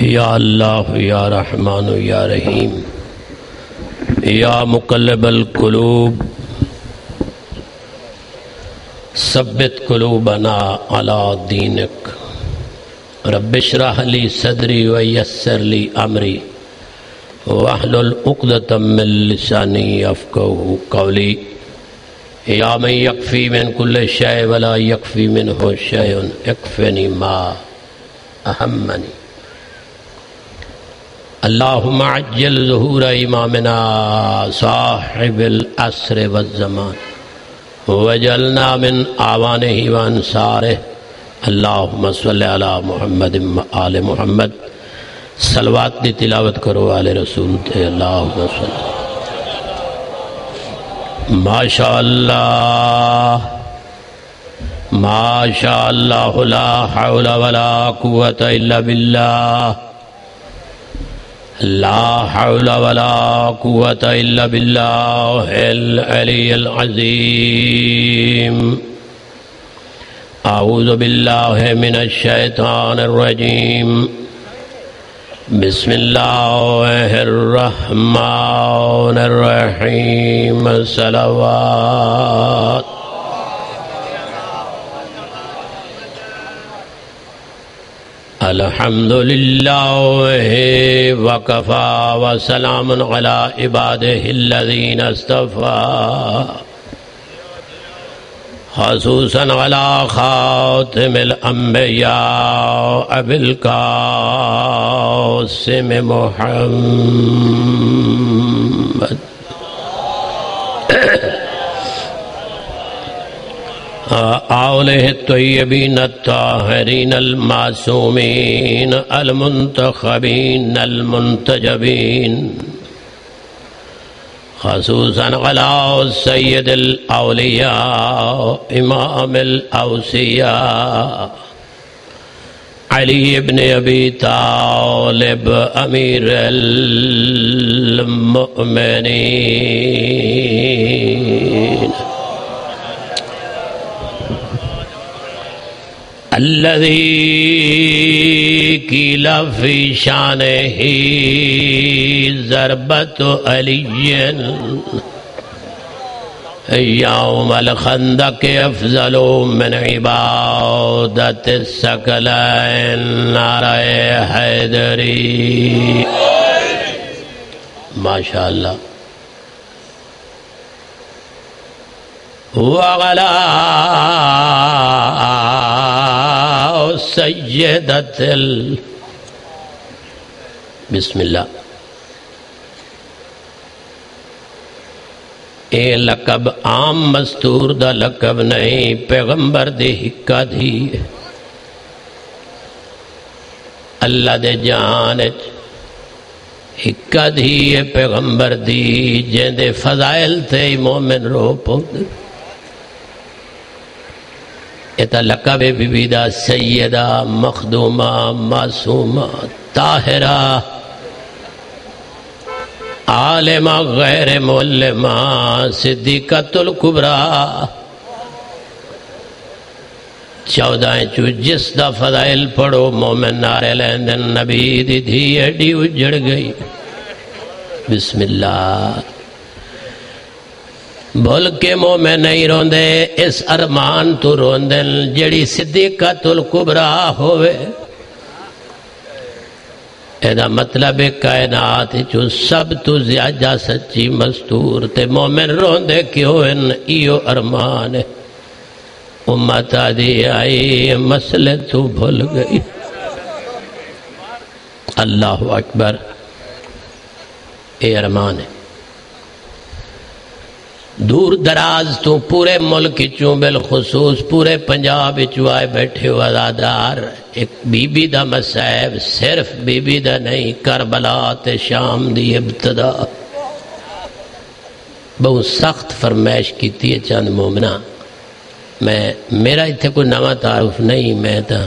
یا اللہ، یا رحمان، یا رحیم، یا مقلب القلوب، ثبت قلوبنا على دینک. رب اشرح لی صدری ویسر لی امری، واحلل عقدۃ من لسانی یفقهوا قولی. یا من یکفی من کل شیء ولا یکفی منه شیء یکفنی ما اهمنی اللهم عجل ظهور امامنا صاحب العصر والزمان وجلنا من اعوانه وانصاره اللهم صل على محمد آل محمد سلوات دی تلاوت کرو آل رسول تے اللہم صل ما شاء اللہ ما اللہ لا حول ولا قوة الا باللہ لا حول ولا قوة إلا بالله العلي العظيم. أعوذ بالله من الشيطان الرجيم. بسم الله الرحمن الرحيم. الصلوات الحمد لله وكفى وسلام على عباده الذين اصطفى خصوصا على خاتم الأنبياء أبي القاسم محمد آله الطيبين الطاهرين المعصومين المنتخبين المنتجبين خصوصا على السيد الأولياء إمام الأوسياء علي بن أبي طالب أمير المؤمنين الذي قيل في شانه ضربة علي يوم الخندق أفضل من عبادة السكلين نار حيدري. ما شاء الله. وغلا سیدت ال بسم اللہ۔ اے لقب عام مستور دا لقب نہیں، پیغمبر دے حکا دھی اللہ دے جانچ حکا دھی پیغمبر دی جن دے فضائل تھے مومن رو پود ایتا لقب سیدہ، مخدومہ، معصومہ، طاہرہ، عالمہ، غیر مولمہ صدیقت القبرہ چودہ چو جس دا فضائل پڑھو، مومن نارے لیندن نبی دی دھی اڈی اجڑ گئی۔ بسم اللہ۔ بھول کے مو میں نہیں روندے، اس ارمان تو روندن جڑی صدیقت القبرہ ہوئے ایدہ مطلب کائنات چو سب تو زیادہ سچی مستور، تے مومن روندے کیوں ان ایو ارمان امت آدھی آئی، مسئلے تو بھول گئی۔ اللہ اکبر، اے ارمان ہے۔ دور دراز تو پورے ملک چوں بالخصوص پورے پنجاب چوائے بیٹھے وزادار ایک بی بی دا مسائب صرف بی بی دا نہیں، کربلا تے شام دی ابتدا۔ بہت سخت فرمائش کیتی ہے چند مومنہ۔ میں، میرا اتھے کوئی نوہ تعارف نہیں، میں تا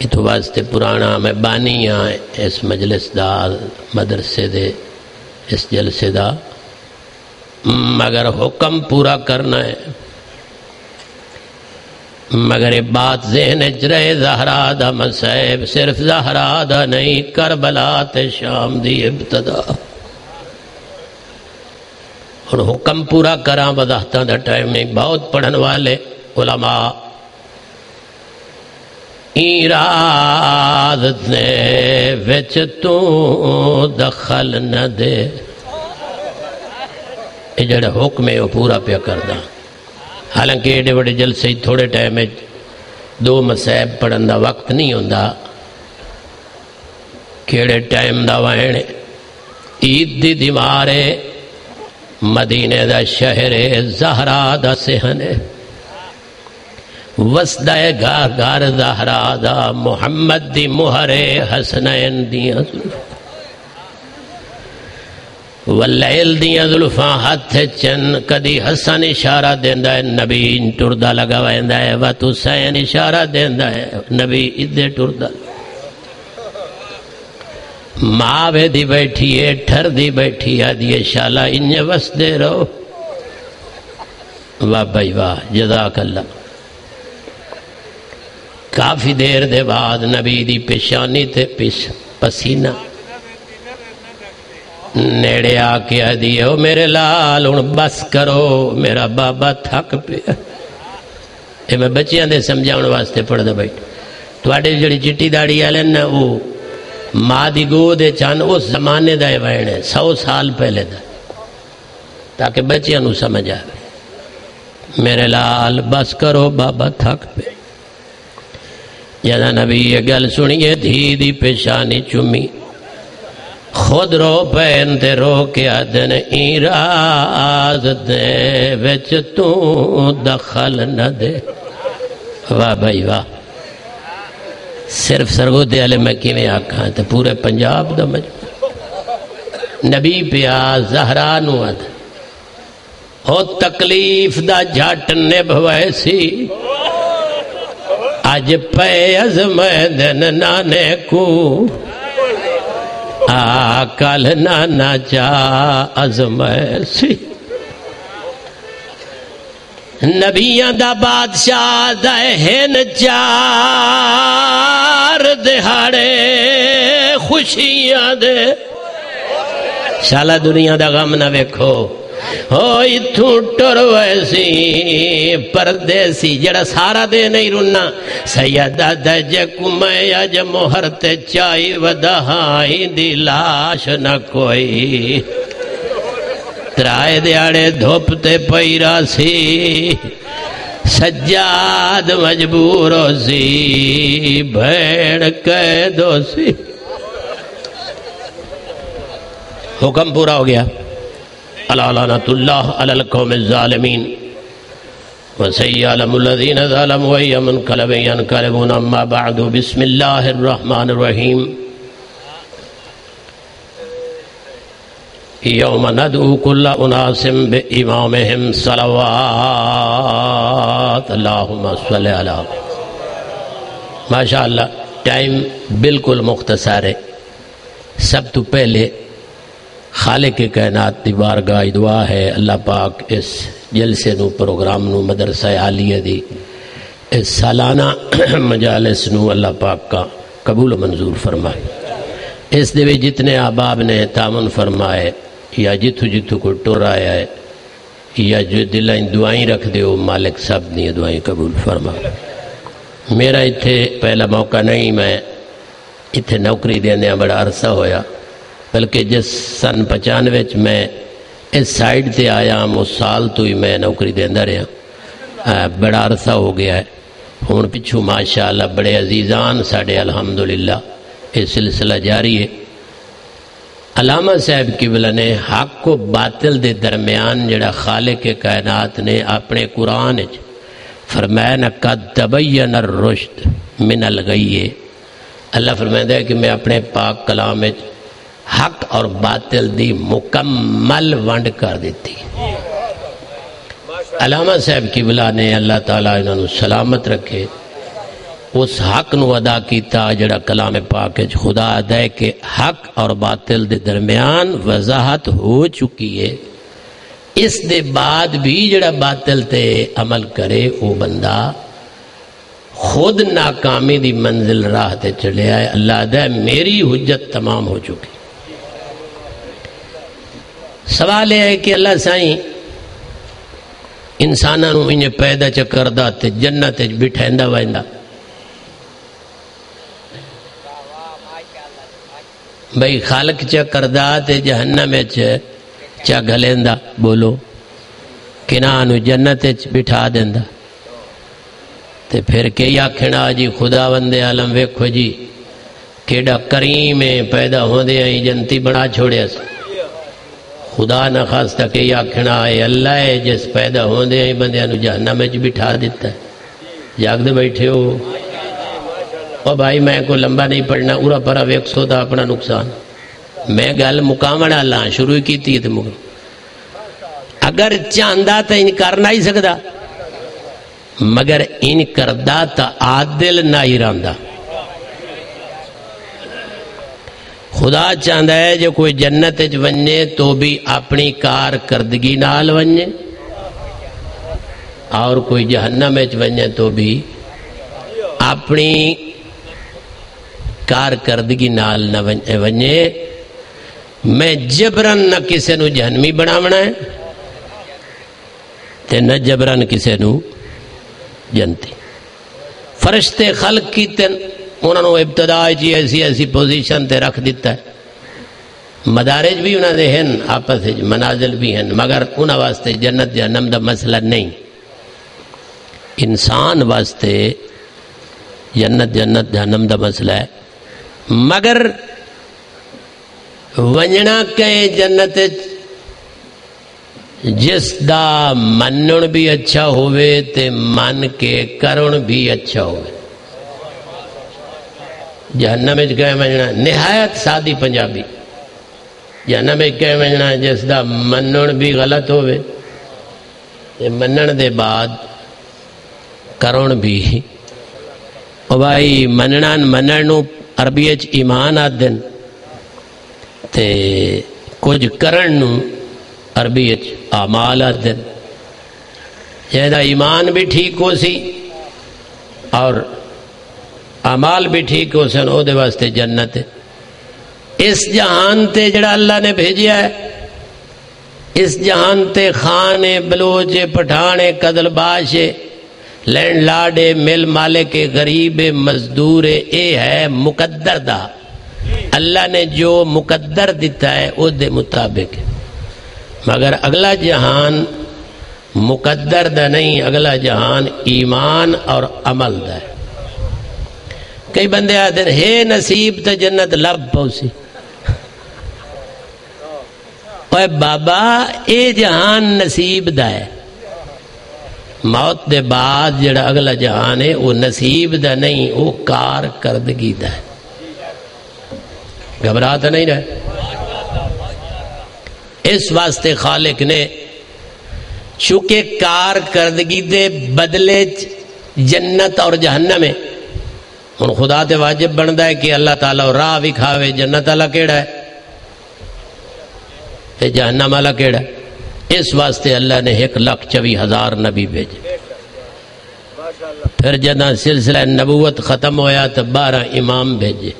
اتو واسطے پرانا میں بانی ہاں اس مجلس دا، مدرسے دے، اس جلسے دا۔ مگر حکم پورا کرنا ہے۔ مگر یہ بات ذہن رہے، زہرا دا مسائب صرف زہرا دا نہیں، کربلا تے شام دی ابتدا۔ اور حکم پورا کراں وضاحتاں دا ٹائم نہیں، بہت پڑھن والے علماء۔ ایراد دے وچ تو دخل نہ دے۔ یہ جڑا حکم ہے وہ پورا پیا کردہ حالانکہ ایڈے بڑے جلسے تھوڑے ٹائم دو مسائب پڑھن دا وقت نہیں ہوندا کیڑے ٹائم دا وائن عید دی دیوارے مدینے دا شہر زہرا دا سہنے وسدہ گار گار زہرا دا محمد دی مہر حسنین دیاں واللیل دیاں ظلفاں ہاتھ چن، کدی حسن اشارہ دیندہ ہے، نبی ٹردہ لگا ویندہ ہے وات حسین اشارہ دیندہ ہے، نبی ادھے ٹردہ ماوے دی بیٹھی ہے، ٹھر دی بیٹھی ہے دیئے شالہ انجھے وس دے رہو۔ واہ بھائی جی واہ، جزاک اللہ۔ کافی دیر دے بعد نبی دی پیشانی تے پیش پسینہ۔ نیڑے آ کے آدھی ہو میرے لال ہوں بس کرو میرا بابا تھک پیا یہ میں بچیاں دے سمجھاؤں واسطے پڑھ دے بیٹھ جڑی چٹی داڑی والے نا وہ ماں دی گو دے چان اس زمانے دا وین ہے سو سال پہلے دا تاکہ بچیاں نو سمجھ آئے میرے لال بس کرو بابا تھک پہ جدا نبی یہ گل سنیے دھی دی پیشانی چمی خود رو پین تے رو کے آدن ایراز دے، وچ تو دخل نہ دے۔ واہ بھائی واہ۔ صرف سرگو دے علی میں کی میں آکھاں؟ تے پورے پنجاب دا مجھو نبی پیا زہرانو آدھ۔ او تکلیف دا جھٹ نبھوے سی۔ آج پہ از میں دن نانے کو۔ کل نانا چا ازمسی نبیاں دا بادشاہ دہن چار دہاڑے، خوشیاں دے۔ شالا دنیا دا غم نہ ویکھو۔ ہوئی تھوٹر ویسی، پردیسی جڑا سارا دے نہیں رنا سیدہ دج کمیں اج مہرت چائی ودہائی دی لاش نہ کوئی۔ ترائے دیاڑے دھوپتے پیرا سی۔ سجاد مجبور ہو سی، بھیڑ قیدو سی۔ حکم پورا ہو گیا۔ لعنت اللہ علی القوم الظالمین وسیعلم الذین ظالموا ایمن قلب ینقلبون اما بعد. بسم اللہ الرحمن الرحیم یوم ندعو کل اناس بے امامہم صلوات اللہم صلی اللہ ماشاءاللہ ٹائم بالکل مختصر ہے. سب تو پہلے خالق کائنات دی بارگاہ دعا ہے۔ اللہ پاک اس جلسے نو، پروگرام نو، مدرسہ عالیہ دی، اس سالانہ مجالس نو اللہ پاک کا قبول و منظور فرمائے۔ اس دے جتنے آباب نے تامن فرمائے، یا جتو جتو کو ٹور آیا ہے، یا جو دلائیں دعائیں رکھ دے وہ مالک سب نے دعائیں قبول فرمائے۔ میرا اتھے پہلا موقع نہیں، میں اتھے نوکری دینے بڑا عرصہ ہویا۔ بلکہ جس سن پچانوے میں اس سائڈ تے آیا ہم اس سال تو ہی میں نوکری دیندہ رہا۔ بڑا عرصہ ہو گیا ہے۔ ہون پچھو ماشاءاللہ بڑے عزیزان ساڑھے الحمدللہ اس سلسلہ جاری ہے۔ علامہ صاحب کی بلنے حق کو باطل دے درمیان جڑا خالق کائنات نے اپنے قرآن فرمائے قد تبین الرشد من الغیے اللہ فرمائے ہے کہ میں اپنے پاک کلام حق اور باطل دی مکمل ونڈ کر دیتی۔ علامہ صاحب کی بلا نے اللہ تعالیٰ انہوں سلامت رکھے۔ اس حق نو ادا کیتا جڑا کلام پاک خدا ادا کہ حق اور باطل دے درمیان وضاحت ہو چکی ہے۔ اس دے بعد بھی جڑا باطل تے عمل کرے وہ بندہ خود ناکامی دی منزل راہ تے چلے آئے۔ اللہ دے میری حجت تمام ہو چکی۔ سوال یہ ہے کہ اللہ سائیں انسانوں انہیں پیدا چکر دا تے جنت بٹھائندہ وائندہ بھئی خالق چا کردہ تے جہنم چا گلیندہ بولو، کنانو جنت بٹھا دیندہ تے پھر کئی آکھنا جی خدا وندے عالم ویکھو جی کیڑا کریم پیدا ہوندے ہیں، جنتی بنا چھوڑے اس خدا نہ خاصتا کئی آکھنا ہے، اللہ ہے، جس پیدا ہوندے ہیں بندے انو جہنم بٹھا دیتا ہے۔ جاگ دے بیٹھے ہو۔ اور بھائی، میں کو لمبا نہیں پڑھنا ارا پرا ویک سو دا اپنا نقصان۔ میں گل مقامڑ اللہ شروع کی تھی تھی مگر۔ اگر چاندہ تا ان کرنا ہی سکتا مگر ان کردہ تا عادل نہ ہی خدا چاندہ ہے جو کوئی جنت ونجے تو بھی اپنی کار کردگی نال ونجے اور کوئی جہنم ونجے تو بھی اپنی کارکردگی نال نہ ونجے میں جبرن نہ کسے نو جہنمی بناونا ہے تے نہ جبرن کسے نو جنتی فرشتے خلق کی تن انہوں نے ابتدا جی ایسی ایسی پوزیشن تے رکھ دیتا ہے۔ مدارج بھی انہوں نے ہیں آپس منازل بھی ہیں مگر انہوں واسطے جنت جہنم دا مسئلہ نہیں۔ انسان واسطے جنت جنت جہنم دا مسئلہ ہے۔ مگر ونجنا کہے جنت جس دا منن بھی اچھا ہوئے تے من کے کرن بھی اچھا ہوئے۔ جہنم اچھ کہے ونجنا نہایت سادی پنجابی۔ جہنم اچھ کہے ونجنا جس دا منن بھی غلط ہوئے تے منن دے بعد کرن بھی۔ او بھائی مننان مننو عربی ایمان آدن تے کچھ کرن نو عربی آمال آدن جہاں ایمان بھی ٹھیک ہو سی، اور آمال بھی ٹھیک ہو سن، او دے واسطے جنت ہے۔ اس جہان تے جڑا اللہ نے بھیجیا ہے، اس جہان تے خانے، بلوچے، پٹھانے قدل باشے لینڈ لاڈے، مل مالے کے غریب، مزدور، اے ہے مقدر دا۔ اللہ نے جو مقدر دیتا ہے وہ دے مطابق مگر اگلا جہان مقدر دا نہیں، اگلا جہان ایمان اور عمل دا ہے۔ کئی بندے آتے ہیں، ہے نصیب تو جنت لب پوسی. اے بابا، اے جہان نصیب دا ہے۔ موت دے بعد جڑا اگلا جہان ہے، وہ نصیب دا نہیں، وہ کار کردگی دا ہے۔ گھبرا تو نہیں رہے۔ اس واسطے خالق نے چونکہ کار کردگی دے بدلے جنت اور جہنم ہے ہوں خدا تے واجب بنتا ہے کہ اللہ تعالیٰ راہ بھی کھاوے، جنت والا کیڑا ہے؟ جہنم والا کیڑا ہے؟ اس واسطے اللہ نے ایک لاکھ چوی ہزار نبی بھیجے۔ پھر جدہ سلسلہ نبوت ختم ہویا تو بارہ امام بھیجے۔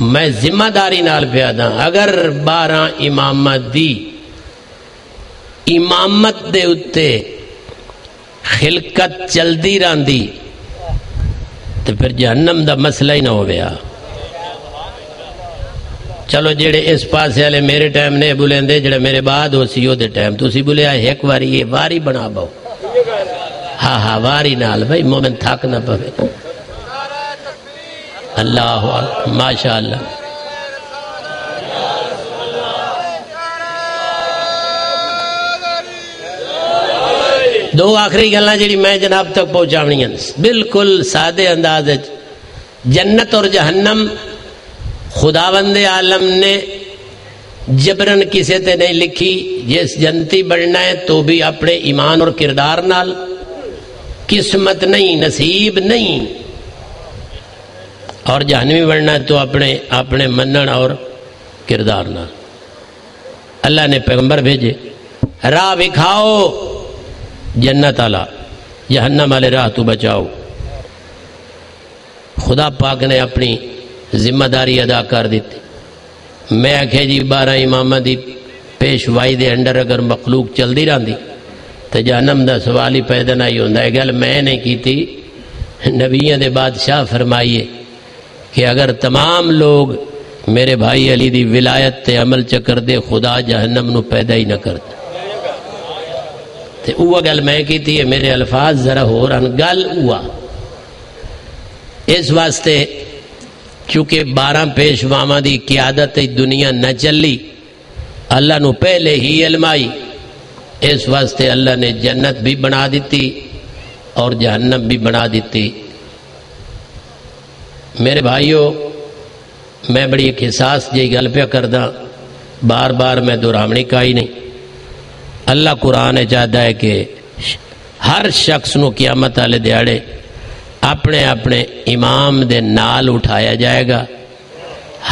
میں ذمہ داری نال پیادا اگر بارہ امامت دی امامت دے اتے خلقت چلدی راندی تو پھر جہنم دا مسئلہ ہی نہ ہو گیا چلو جڑے اس پاسے والے میرے ٹائم نے بولے جڑے میرے بعد ہو سی وہ ٹائم تھی بولے ایک واری یہ واری بنا باؤ۔ ہاں ہاں واری نال بھائی، مومن تھک نہ پوے۔ اللہ ماشاء اللہ دو آخری گلا جی میں جناب تک پہنچاونی بالکل سادے انداز جنت اور جہنم خداوند عالم نے جبرن کسے تے نہیں لکھی۔ جس جنتی بڑھنا ہے تو بھی اپنے ایمان اور کردار نال۔ قسمت نہیں، نصیب نہیں۔ اور جہنوی بڑھنا ہے تو اپنے اپنے منن اور کردار نال۔ اللہ نے پیغمبر بھیجے، راہ بکھاؤ جنت اللہ جہنم والے راہ تو بچاؤ۔ خدا پاک نے اپنی ذمہ داری ادا کر دیتی۔ میں آخیا جی بارہ امام دی پیشوائی دے انڈر اگر مخلوق چلتی رہی تو جہنم دا سوال ہی پیدا نہیں ہوتا ہے۔ گل میں نہیں کی نبیوں دے بادشاہ فرمائیے کہ اگر تمام لوگ میرے بھائی علی دی ولایت تے عمل چکر دے خدا جہنم نو پیدا ہی نہ کرتا۔ تے اوہ گل میں کی تھی میرے الفاظ ذرا ہو رہا گل ہوا اس واسطے چونکہ بارہ پیشواما دی قیادت دنیا نہ چلی، اللہ نو پہلے ہی علم آئی۔ اس واسطے اللہ نے جنت بھی بنا دیتی اور جہنم بھی بنا دیتی۔ میرے بھائیوں میں بڑی ایک احساس جی گل پہ کردہ بار بار میں دورامنی کا ہی نہیں۔ اللہ قرآن چاہتا ہے کہ ہر شخص نو قیامت والے دیہڑے اپنے اپنے امام دے نال اٹھایا جائے گا۔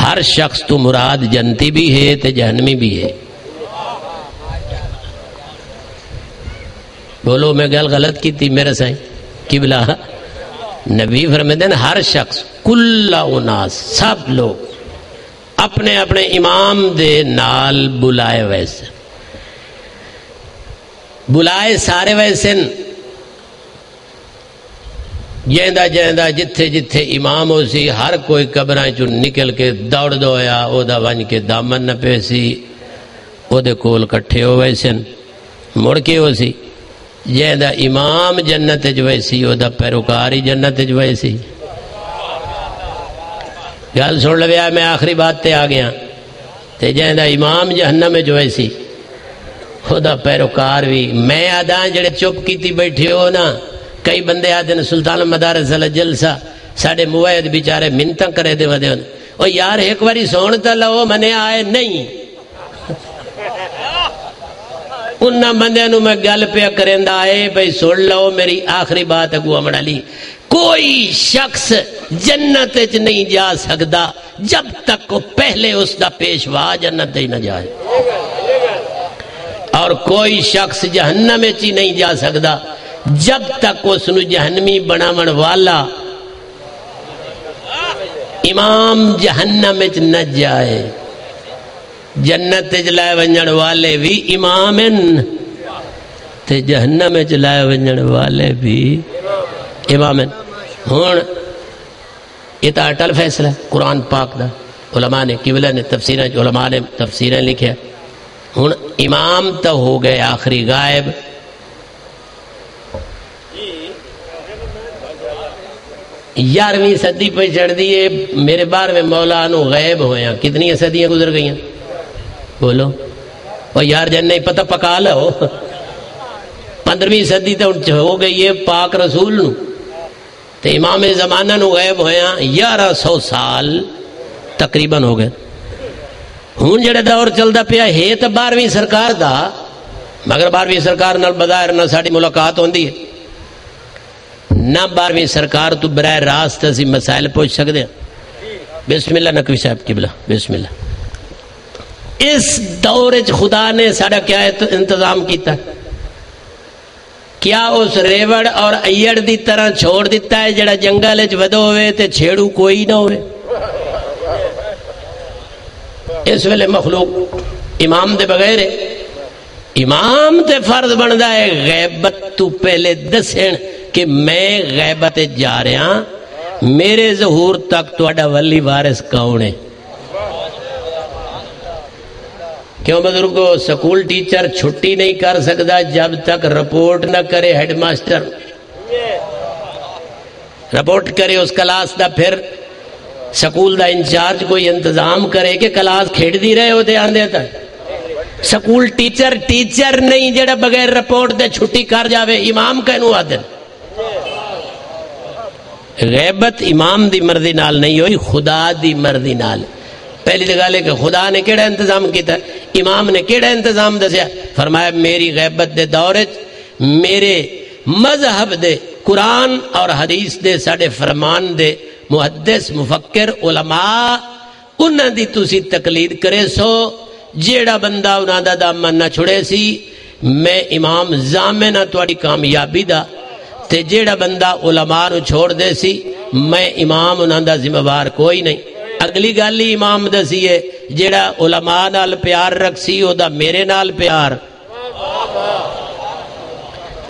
ہر شخص تو مراد جنتی بھی ہے تو جہنمی بھی ہے۔ بولو، میں گل غلط کی تھی میرے سائیں۔ کی بلا نبی فرمیدن ہر شخص کل اناس، سب لوگ اپنے اپنے امام دے نال بلائے ویسے بلائے سارے ویسے جیندہ جیندہ جتھے جتھے امام ہو سی، ہر کوئی قبرائیں چون نکل کے دوڑ دویا او دا ونج کے دامن نہ پیسی او دے کول کٹھے ہو ویسن مڑ کے ہو سی۔ جیندہ امام جنت جویسی او دا پیروکاری جنت جویسی گل سن لگیا میں آخری بات تے آ گیا۔ تے جیندہ امام جہنم جویسی او دا پیروکار بھی میں آدھا جڑے چپ کی تھی بیٹھے ہو نا، کئی بندے آتے ہیں سلطان مدارس والا جلسہ ساڈے موائد بیچارے منتاں کرے دے ودے او یار، ایک باری سون تا لو، منے آئے نہیں۔ انہا بندے نو میں گل پہ کریندا آئے، بھئی سن لو، میری آخری بات اگو امڑا لی۔ کوئی شخص جنت چ نہیں جا سکتا جب تک وہ پہلے اس دا پیشوا جنت ہی نہ جائے۔ اور کوئی شخص جہنم چ نہیں جا سکتا جب تک اس نو جہنمی بناون والا امام جہنم نہ جائے، جنت چلائے ونجن والے بھی امام تے جہنم چلائے ونجن والے بھی امام ہون یہ تو اٹل فیصلہ ہے، قرآن پاک دا۔ علماء نے قبلہ نے تفسیریں، علماء نے تفسیریں لکھے۔ ہوں امام تو ہو گئے آخری غائب۔ یارویں صدی پہ چڑھ دیے میرے بار میں مولا نو غیب ہوئے ہیں۔ کتنی صدیاں گزر گئی ہیں؟ بولو۔ اور یار جن نہیں، پتہ پکا لو۔ پندرہویں صدی تو ہو گئی ہے پاک رسول نو۔ تو امام زمانہ نو غیب ہوئے ہیں۔ یارہ سو سال تقریباً ہو گئے۔ ہوں جڑے دور چلتا پیا ہے تو بارویں سرکار دا، مگر بارویں سرکار نال بظاہر نہ ساری ملاقات ہوندی ہے۔ نہ بارویں سرکار تو براہ راست اسی مسائل پوچھ سکتے ہیں۔ بسم اللہ، نقوی صاحب کی بلا بسم اللہ۔ اس دور خدا نے سارا کیا انتظام کیتا؟ کیا اس ریوڑ اور ایڑ دی طرح چھوڑ دیتا ہے جڑا جنگل ودو ہوئے تے چھیڑو کوئی نہ ہوئے؟ اس ویلے مخلوق امام دے بغیر ہے۔ امام تے فرض بندا ہے، غیبت تو پہلے دسن کہ میں غیبت جا رہا ہاں۔ میرے ظہور تک تو ولی وارث کون ہے؟ کیوں بزرگو، سکول ٹیچر چھٹی نہیں کر سکتا جب تک رپورٹ نہ کرے ہیڈ ماسٹر۔ رپورٹ کرے اس کلاس دا پھر۔ سکول دا انچارج کوئی انتظام کرے کہ کلاس کھیڑ دی رہے ہوتے آندے ہاں تک۔ سکول ٹیچر ٹیچر نہیں جڑا بغیر رپورٹ دے چھٹی کر جاوے، امام کہنو آدن غیبت امام دی مرضی نال نہیں ہوئی، خدا دی مرضی نال۔ پہلی جگہ لے کہ خدا نے کیڑا انتظام کیتا؟ امام نے کیڑا انتظام دسیا؟ فرمایا، میری غیبت دے دورے میرے مذہب دے قرآن اور حدیث دے ساڑے فرمان دے محدث مفکر علماء انہاں دی تسی تقلید کرے سو جیڑا بندہ انہاں دا دامن نہ چھڑے سی میں امام زامنہ توڑی کامیابی دا تے جیڑا بندہ علماء نو چھوڑ دے سی میں امام انہاں دا ذمہ وار کوئی نہیں اگلی گل ہی امام دسی ہے جیڑا علماء نال پیار رکھ سی او دا میرے نال پیار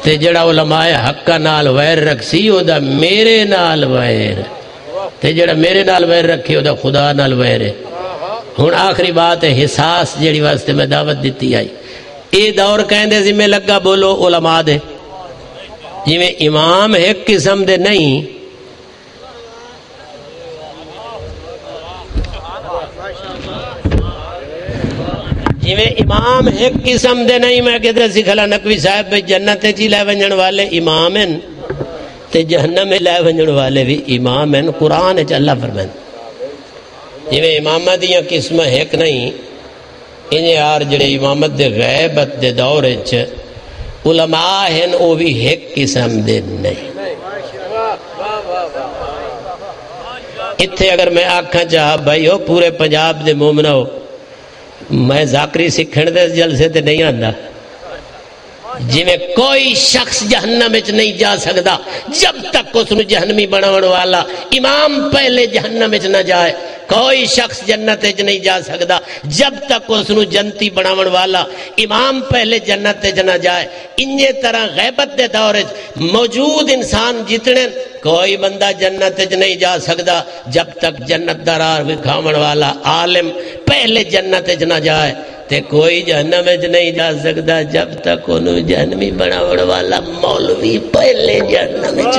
تے جڑا علماء حق نال ویر رکھ سی او دا میرے نال ویر تے جڑا میرے نال ویر رکھے او دا خدا نال ویر ہے۔ ہن آخری بات ہے حساس جڑی واسطے میں دعوت دیتی آئی۔ اے دور کہندے جی ذمہ لگا بولو علماء دے۔ جی میں امام ایک قسم دے نہیں۔ جی میں امام ایک قسم دے نہیں، میں کہتے سکھلا نقوی صاحب بھئی جنت چی جی، لے ونجن والے امام ہیں۔ تے جہنم میں لے ونجن والے بھی امام ہیں، قرآن ہے اللہ فرمائن جی میں امامہ دیا قسم ایک نہیں، انہیں یار جڑے امامت دے غیبت دے دور اچھ علماء ہیں، او بھی ایک قسم دے نہیں۔ اتھے اگر میں آکھاں چاہا بھائی ہو پورے پنجاب دے مومنہ ہو، میں ذاکری سکھن دے جلسے تے نہیں آندہ جی میں کوئی شخص جہنم وچ نہیں جا سکتا، جب تک اس نے جہنمی بناون والا امام پہلے جہنم وچ نہ جائے۔ کوئی شخص جنت اچ نہیں جا سکتا جب تک اس نے جنتی بناون والا امام پہلے جنت اچ نہ جائے، انجے طرح غیبت دے دور موجود انسان جتنے، کوئی بندہ جنت اچ نہیں جا سکتا جب تک جنت درار وکھاون والا عالم پہلے جنت اچ نہ جائے، تے کوئی جہنم اچ نہیں جا سکتا جب تک انہوں جہنمی بناون والا مولوی پہلے جہنم اچ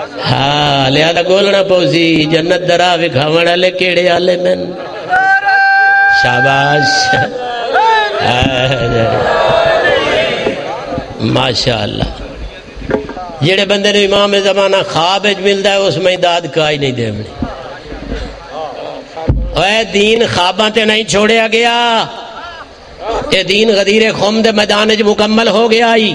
ہاں لہذا گولنا پوسی جنت درا وکھاون والے کیڑے والے من شاباش۔ ہاں، ماشاءاللہ۔ جڑے بندے نے امام زمانہ خواب ملتا ہے، اس میں داد کا ہی نہیں دے بڑی اے دین خواباں تے نہیں چھوڑیا گیا۔ اے دین غدیر خم دے میدان جو مکمل ہو گیا ہی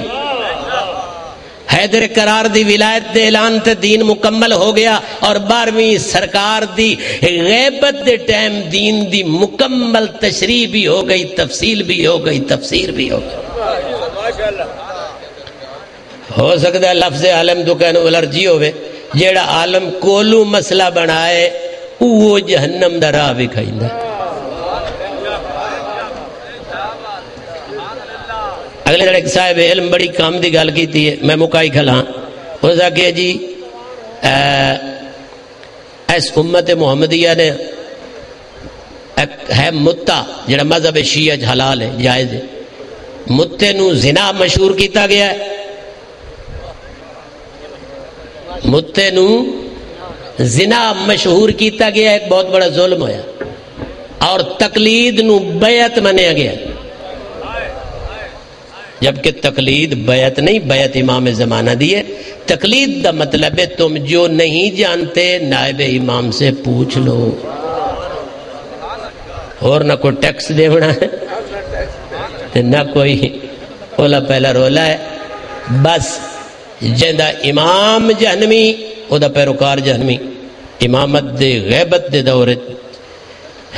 حیدر قرار دی ولایت دے اعلان تے دین مکمل ہو گیا اور بارہویں سرکار دی غیبت دے ٹائم دین دی مکمل تشریح بھی ہو گئی، تفصیل بھی ہو گئی، تفسیر بھی ہو گئی۔ ہو سکتا ہے لفظ عالم تو کہنے الرجی ہوئے، جیڑا عالم کولو مسئلہ بنائے وہ جہنم دا راہ بھی کھائندہ اگلے لڑک صاحب علم بڑی کام دی گال کی تھی میں مکائی کھلا ہو سکے جی اس امت محمدیہ نے ہے متا، جڑا مذہب شیعہ حلال ہے، جائز ہے۔ متے نو زنا مشہور کیتا گیا ہے۔ متے نو زنا مشہور کیتا گیا ایک بہت بڑا ظلم ہویا۔ اور تقلید نو بیعت منیا گیا۔ جبکہ تقلید بیعت نہیں، بیعت امام زمانہ دیئے تقلید دا مطلب ہے تم جو نہیں جانتے نائب امام سے پوچھ لو۔ اور نہ کوئی ٹیکس دے بنا ہے نہ کوئی اولا پہلا رولا ہے۔ بس جندہ امام جہنمی، او دا پیروکار جہنمی۔ امامت دے غیبت دے دور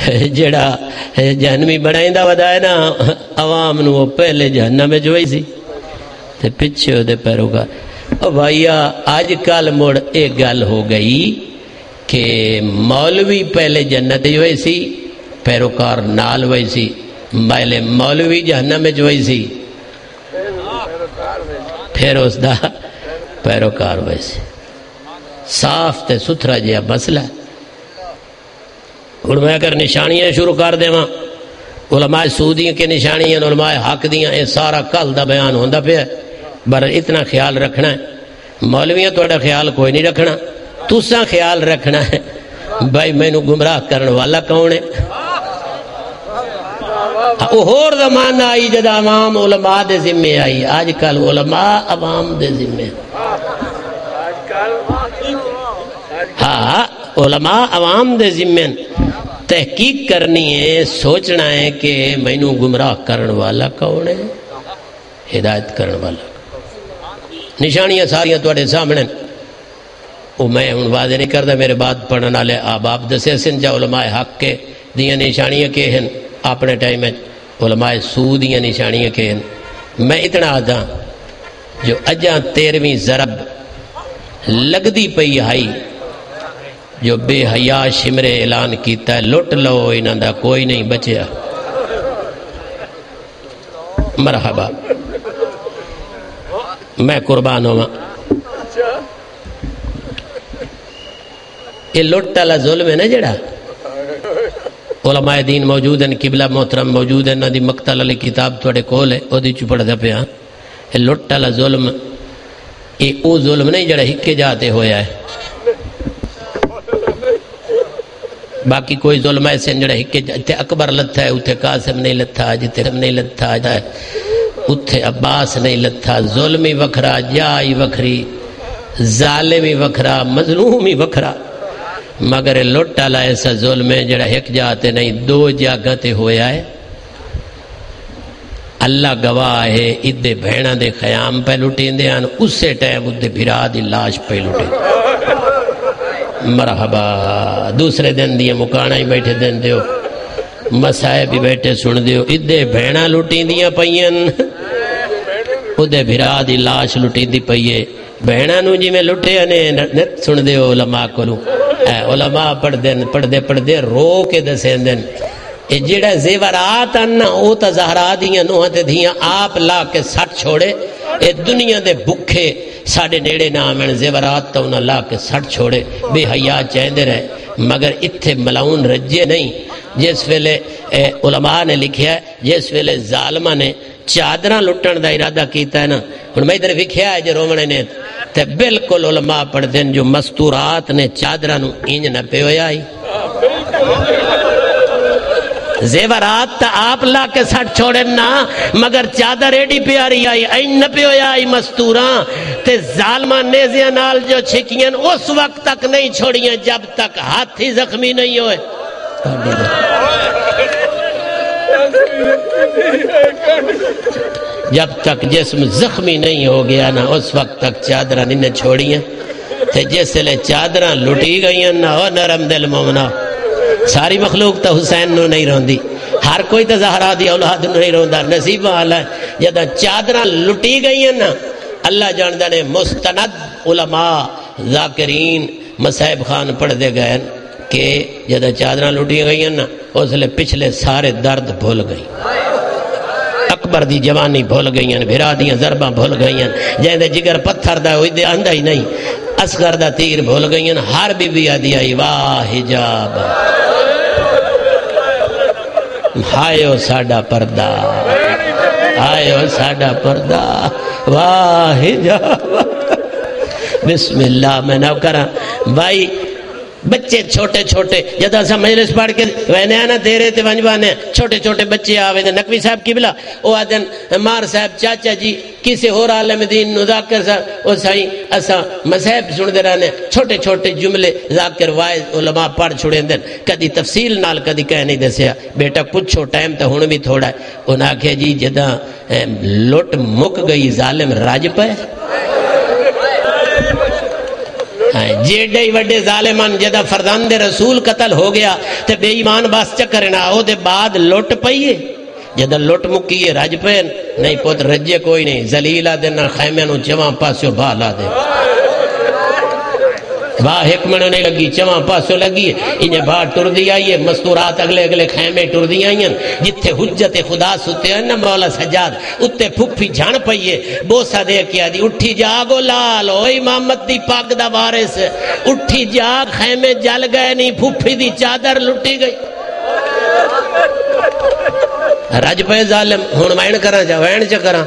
جڑا جہنمی بڑھائیں دا ودائے نا عوام نو پہلے جہنم میں جوئی سی تے پچھے ہو دے پیروکار او بھائیا آج کال موڑ ایک گل ہو گئی کہ مولوی پہلے جنت جوئی سی پیروکار نال ہوئی سی مائلے مولوی جہنم میں جوئی سی پھر اس دا پیروکار ہوئی سی صاف تے ستھرا جہا مسئلہ ہے ہوں میں اگر نشانیاں شروع کر دے علماء سودیاں کے نشانیاں، علماء حق دیاں، یہ سارا کل دا بیان ہوتا پیا بر اتنا خیال رکھنا ہے۔ مولویاں تھوڑا خیال کوئی نہیں رکھنا۔ تسا خیال رکھنا ہے۔ بھائی مینو گمراہ کرنے والا کون ہے؟ ہاں، اور زمانہ آئی جد عوام علماء دے ذمے آئی۔ آج کل علماء عوام دے ذمے۔ ہاں علماء عوام دے ذمن تحقیق کرنی ہے، سوچنا ہے کہ مینو گمراہ کرن والا کون ہے؟ ہدایت کرن والا نشانیاں ساریاں تھوڑے سامنے وہ میں ہوں واضح نہیں کرتا میرے بعد پڑھنے والے آب آپ دسے سن جا علماء حق کے دیا نشانیاں کے ہیں اپنے ٹائم علماء سودیاں نشانیاں کہ میں اتنا آدھا جو اجاں تیرویں ضرب لگدی پئی ہائی جو بے حیا شمرے اعلان کیتا ہے، لٹ لو، انہاں دا کوئی نہیں بچیا۔ مرحبا۔ میں قربان ہوا یہ لٹ والا ظلم ہے نا جڑا؟ علماء دین موجود ہیں، قبلہ محترم موجود ہیں نہ دی مقتل علی کتاب تھوڑے کول ہے او دی چپڑ دا پیا۔ یہ لٹ والا ظلم، یہ او ظلم نہیں جڑا، ہکے جاتے ہویا ہے۔ باقی کوئی ظلم ایسے جڑا ہکے جاتے اکبر لتھا ہے، اتھے قاسم نہیں لتھا جتے نہیں لتھا ہے اتھے عباس نہیں لتھا ظلمی وکھرا جائی وکھری ظالمی وکھرا مظلومی وکھرا۔ مگر لوٹ والا ایسا ظلم ہے جڑا ایک جاتے نہیں، دو جاگہ تے ہویا ہے۔ اللہ گواہ ہے، ادھے بھیڑا دے خیام پہ لٹیں دے آن اس ٹائم ادھے بھرا دی لاش پہ لٹیں مرحبا، دوسرے دن دیئے مکانا ہی بیٹھے دن دیو، مسائے بھی بیٹھے سن دیو، ادھے بھیڑا لٹیں دیا پئین ادھے بھرا دی لاش لٹیں دی پئیے بہنا نو جی میں لٹے انے نت سن دے علماء کو اے علماء پڑھ دین پڑھ دے پڑھ دے رو کے دسین دین۔ اے جیڑا زیورات اننا او تا زہرا دیاں نوہ تے دیاں آپ لا کے سٹ چھوڑے۔ اے دنیا دے بکھے ساڑے نیڑے نامن زیورات تا انہا لا کے سٹ چھوڑے، بے حیاء چیندے رہے۔ مگر اتھے ملاؤن رجے نہیں۔ جس ویلے علماء نے لکھیا ہے، جس ویلے ظالمہ نے چادرہ لٹن دا ارادہ کیتا ہے نا ان میں ادھر وکھیا ہے جو رومنے نے، تے بالکل علماء پڑھ دین جو مستورات نے چادرہ نو انج نہ پہ ہویا آئی زیورات تا آپ لا کے سٹ چھوڑے نا، مگر چادر ایڈی پیاری آئی، این نہ پہ ہویا آئی مستوراں، تے ظالمہ نیزیاں نال جو چھکیاں، اس وقت تک نہیں چھوڑیاں، جب تک ہاتھی زخمی نہیں ہوئے۔ جب تک جسم زخمی نہیں ہو گیا نا، اس وقت تک چادرہ نہیں چھوڑی ہیں تے جس لیے چادرہ لٹی گئی ہیں نا نرم دل مومنہ۔ ساری مخلوق تا حسین نو نہیں رون دی ہر کوئی تا زہرہ دی اولاد نو نہیں رون دا نصیب حال ہے۔ جدہ چادرہ لٹی گئی ہیں نا، اللہ جاندہ نے مستند علماء، ذاکرین مسائب خان پڑھ دے گئے کہ جدہ چادرہ لٹی گئی ہیں نا، اس لیے پچھلے سارے درد بھول گئی۔ اکبر دی جوانی بھول گئی ہیں بھرا دیاں ضرباں بھول گئی ہیں جہاں دے جگر پتھر دا ہوئی دے آندہ ہی نہیں۔ اصغر دا تیر بھول گئی ہر بی بی آدھی آئی، واہ حجاب۔ ہائیو ساڑا پردہ۔ ہائیو ساڑا پردہ۔ واہ حجاب۔ بسم اللہ، میں نو کرا بھائی بچے چھوٹے چھوٹے جدا سا مجلس پڑھ کے وینے آنا تیرے تے ونجوانے چھوٹے چھوٹے بچے آوے دے نقوی صاحب کی بلا او آدن مار صاحب چاچا جی کسی اور عالم دین نذاکر صاحب او سائیں اسا مسحب سن دے رہنے، چھوٹے چھوٹے جملے ذاکر وائز علماء پڑھ چھوڑے دن کدی تفصیل نال کدی کہہ نہیں دسیا، بیٹا پوچھو ٹائم تا ہن بھی تھوڑا ہے، انہاں کہ جی جدا لٹ مک گئی ظالم راج پہ جیڑے ہی وڈے ظالمان جدا فرزند رسول قتل ہو گیا تے بے ایمان چکر او دے بعد لٹ پئیے جدا لٹ مکیے رج پے نہیں پوت، رجے کوئی نہیں۔ زلیلہ دینا خیمے نو چواں پاسو بالا دے۔ واہ، ایک منو نہیں لگی، چواں پاسو لگی۔ ہے انہیں باہر ٹر دی آئیے مستورات اگلے اگلے خیمے ٹر دی آئیے جتھے حجت خدا ستے ہیں نا مولا سجاد، اتے پھپی جھان پئیے بوسا دے کیا دی اٹھی جاگو لال۔ او امامت دی پاک دا وارث۔ اٹھی جاگ، خیمے جل گئے نہیں پھپی دی چادر لٹی گئی۔ رج پہ ظالم، ہن وین کرا جا وین چ کرا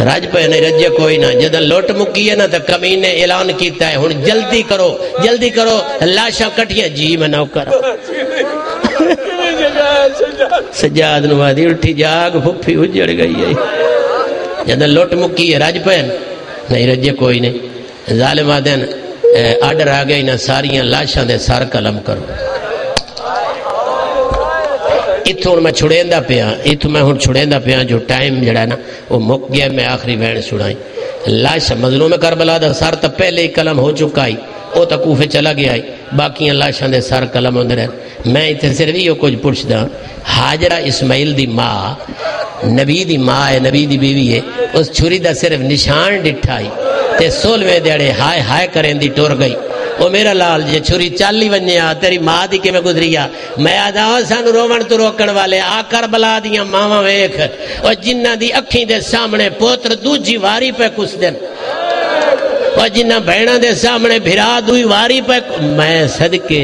راج پہ نہیں رجے کوئی نہ۔ جدہ لوٹ مکی ہے نا تو کمی نے اعلان کیتا ہے۔ ہن جلدی کرو جلدی کرو۔ لاشاں کٹیاں۔ جی میں نو کرا۔ سجاد نوادی اٹھی جاگ، پھپھی اجڑ گئی ہے۔ جدہ لوٹ مکی ہے، راج پہ نہیں رجے کوئی نہیں۔ ظالم آدھن آڈر آگئی نا، ساریاں لاشاں دے سار کلم کرو۔ اتھوں میں چھڑیندہ پیا، اتھوں میں ہوں چھڑیندہ پیا جو ٹائم جڑا ہے نا، وہ مک گیا، میں آخری وین چھڑائیں لاش مظلوم کربلا دا سار تا پہلے ہی کلم ہو چکا ہی وہ تو کوفے چلا گیا ہی باقی لاشاں دے سر قلم ہوندے رہے میں اتنے صرف یہ کچھ پوچھدا، حاجرہ اسماعیل دی ماں، نبی دی ماں ہے، نبی دی بیوی ہے، اس چھری دا صرف نشان ڈٹھائی تے سولویں دیڑے ہائے ہائے کریں دی ٹور گئی۔ او میرا لال جے چھری چالی ونجے آ تیری ماں دی کے میں گزری آ؟ میں آدھا ہوں سانو رومن تو روکن والے آ کر بلا دیا ماما ویکھ۔ او جنہ دی اکھیں دے سامنے پوتر دو جی واری پہ کس دن اور جنہ بہنہ دے سامنے بھرا دوئی واری پہ میں صدقے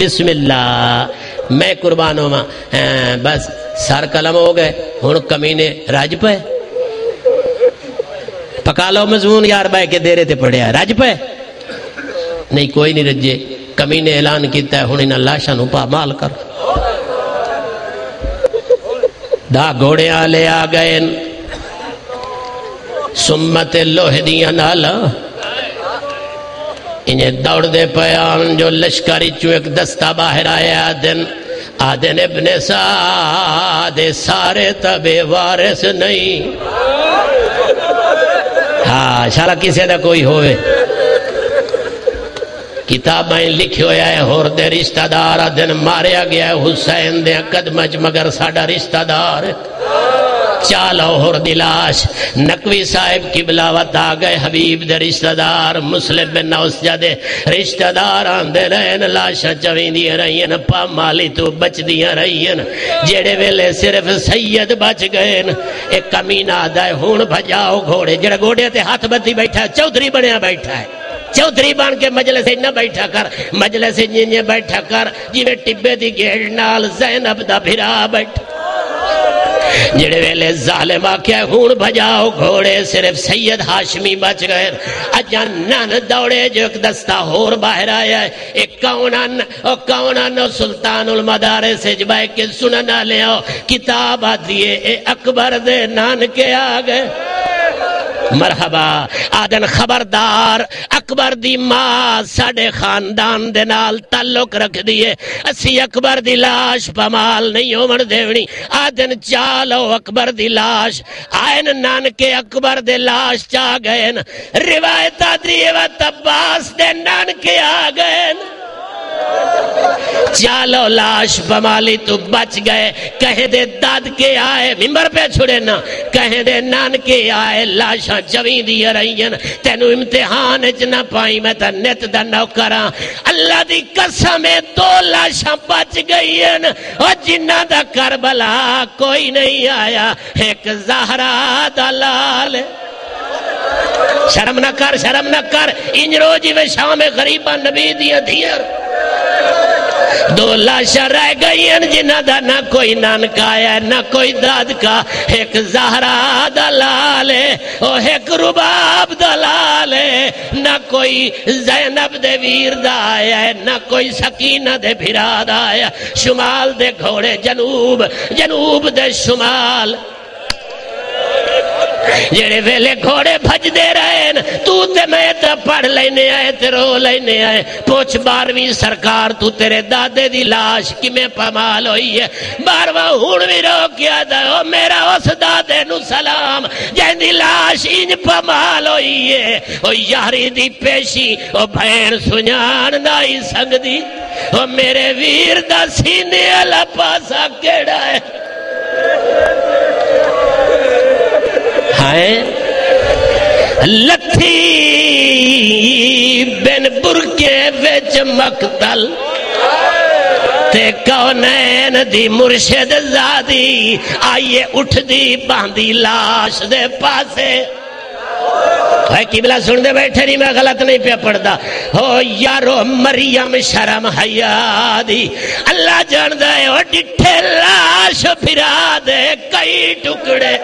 بسم اللہ۔ میں قربان ہوں ہاں، بس سار کلم ہو گئے۔ ہن کمینے راج پہ پکا لو مضمون یار بھائی کے دیرے تے پڑھیا۔ راج پہ نہیں کوئی نہیں رجے۔ کمینے اعلان کیتا ہے، ہن انہاں لاشاں نو پا مال کر۔ دا گھوڑے آلے آ گئے۔ سمت لوہ دیاں نالا انہیں دوڑ دے پیان جو لشکاری چو ایک دستہ باہر آئے آدن آدن ابن سعاد سارے تبے وارث نہیں۔ ہاں شالا کسے دا کوئی ہوئے۔ کتابیں لکھی ہویا ہے ہور دے رشتہ دار آدن ماریا گیا ہے حسین دے قدمج مگر ساڑا رشتہ دار ہے چالو ہور دلاش نقوی صاحب کی بلاوت آگئے حبیب دے رشتہ دار مسلم بن نوس جادے رشتہ دار آندے رہن لاشا چوین دیا رہین پا مالی تو بچ دیا رہین جیڑے ویلے صرف سید بچ گئے ایک کمین آدھائے ہون بھجاؤ گھوڑے جڑا گھوڑے تے ہاتھ بتی بیٹھا ہے چودری بنیا بیٹھا ہے۔ چودری بان کے مجلے سے نہ بیٹھا کر مجلے سے بیٹھا کر جی میں ٹبے دی گیڑ نال زینب دا بھرا بیٹھا جڑے ویلے ظالم آکھیا ہون بھجاؤ گھوڑے، صرف سید ہاشمی بچ گئے۔ اجا نان دوڑے جو ایک دستہ ہور باہر آیا ہے۔ ایک کونان او کونان او سلطان المدارے سے جبائے کے سننا لے آؤ کتاب آدھیے اے اکبر دے نان کے آگئے مرحبا، آدن خبردار، اکبر دی ماں ساڑے خاندان دے نال تعلق رکھ دیئے۔ اسی اکبر دی لاش پمال نہیں عمر دیونی آدن چالو، اکبر دی لاش۔ آئین نانکے اکبر دی لاش چاہ گئے روایت آدری و تباس دے نانکے آگئے چالو لاش، بمالی تو بچ گئے۔ کہیں دے داد کے آئے ممبر پہ چھڑے نا۔ کہیں دے نان کے آئے، لاشاں چویں دیا رہین تینو امتحان جنا پائی، میں تا نیت دا نو کرا ہاں۔ اللہ دی قسم دو لاشاں بچ گئی ہیں اور جنہ دا کربلا کوئی نہیں آیا۔ ایک زہرہ دلال شرم نہ کر، شرم نہ کر۔ ان روجی میں شام غریبہ نبی دیا دیر دو لاشا رہ گئی ہیں جنہ دا نہ کوئی نانکا ہے، نہ کوئی داد کا ایک زہرہ دلال ہے او ایک رباب دلال ہے نہ کوئی زینب دے ویر دا آیا ہے، نہ کوئی سکینہ دے بھراد آیا۔ شمال دے گھوڑے جنوب جنوب دے شمال۔ جڑے ویلے گھوڑے بھج دے رہے تو تے میں تے پڑھ لینے آئے، تے رو لینے آئے۔ پوچھ بارویں سرکار، تو تیرے دادے دی لاش کی میں پمال ہوئی ہے؟ بارواں ہون بھی رو کیا دا او میرا اس دادے نو سلام جہن دی لاش انج پمال ہوئی ہے۔ او یاری دی پیشی، او بھین سنیان نائی سنگ دی او میرے ویر دا سینے اللہ پاسا کیڑا ہے؟ ہائے لتھی بن برکے وچ مقتل تے کونین دی مرشد زادی آئیے اٹھ دی باندی لاش دے پاسے۔ ہے قبلہ سن دے بیٹھے نہیں، میں غلط نہیں پہ پڑھتا۔ ہو یارو مریم شرم حیادی، اللہ جان دے او ڈٹھے لاش پھرا دے، کئی ٹکڑے۔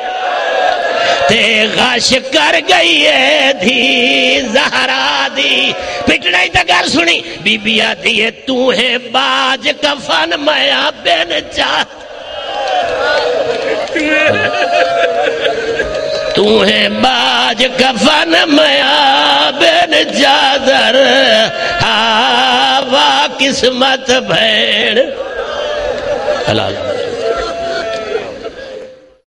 تے غش کر گئی ہے دھی زہرا دی۔ پٹنا ہی تکار سنی بی بی آدھی ہے، تو ہے باج کفن میا بین چاہ تو ہے باج کفن میا بین جادر آوا ہاں، قسمت بھیڑ اللہ اللہ